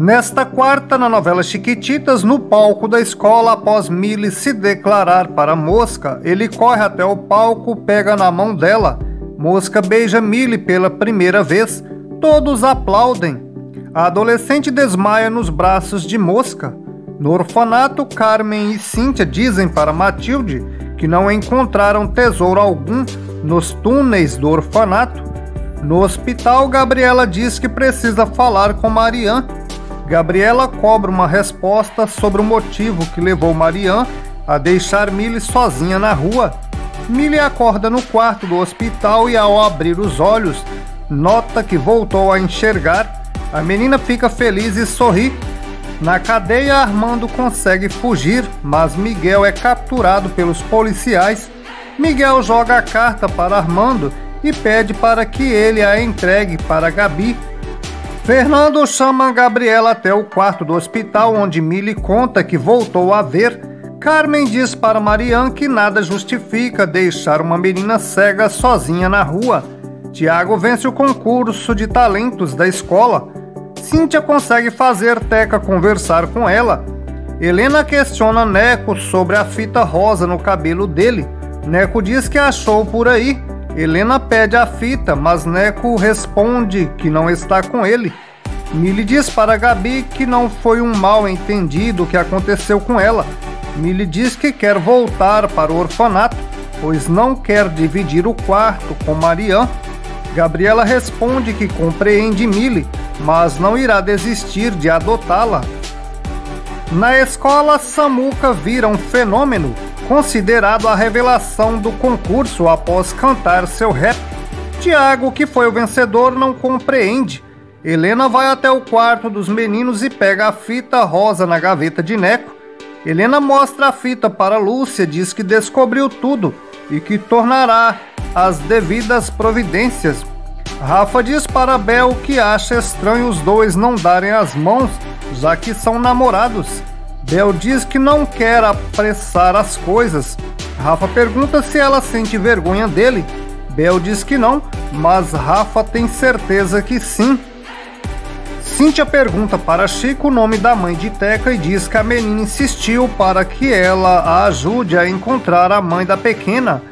Nesta quarta, na novela Chiquititas, no palco da escola, após Millie se declarar para Mosca, ele corre até o palco, pega na mão dela. Mosca beija Millie pela primeira vez. Todos aplaudem. A adolescente desmaia nos braços de Mosca. No orfanato, Carmen e Cíntia dizem para Matilde que não encontraram tesouro algum nos túneis do orfanato. No hospital, Gabriela diz que precisa falar com Marianne Gabriela cobra uma resposta sobre o motivo que levou Marianne a deixar Millie sozinha na rua. Millie acorda no quarto do hospital e, ao abrir os olhos, nota que voltou a enxergar. A menina fica feliz e sorri. Na cadeia, Armando consegue fugir, mas Miguel é capturado pelos policiais. Miguel joga a carta para Armando e pede para que ele a entregue para Gabi. Fernando chama Gabriela até o quarto do hospital, onde Millie conta que voltou a ver. Carmen diz para Marianne que nada justifica deixar uma menina cega sozinha na rua. Tiago vence o concurso de talentos da escola. Cíntia consegue fazer Teca conversar com ela. Helena questiona Neco sobre a fita rosa no cabelo dele. Neco diz que achou por aí Helena pede a fita, mas Neco responde que não está com ele. Millie diz para Gabi que não foi um mal entendido o que aconteceu com ela. Millie diz que quer voltar para o orfanato, pois não quer dividir o quarto com Marianne. Gabriela responde que compreende Millie, mas não irá desistir de adotá-la. Na escola, Samuca vira um fenômeno considerado a revelação do concurso após cantar seu rap. Tiago, que foi o vencedor, não compreende. Helena vai até o quarto dos meninos e pega a fita rosa na gaveta de Neco. Helena mostra a fita para Lúcia, diz que descobriu tudo e que tornará as devidas providências. Rafa diz para Bel que acha estranho os dois não darem as mãos, já que são namorados. Bel diz que não quer apressar as coisas. Rafa pergunta se ela sente vergonha dele. Bel diz que não, mas Rafa tem certeza que sim. Cíntia pergunta para Chico o nome da mãe de Teca e diz que a menina insistiu para que ela a ajude a encontrar a mãe da pequena.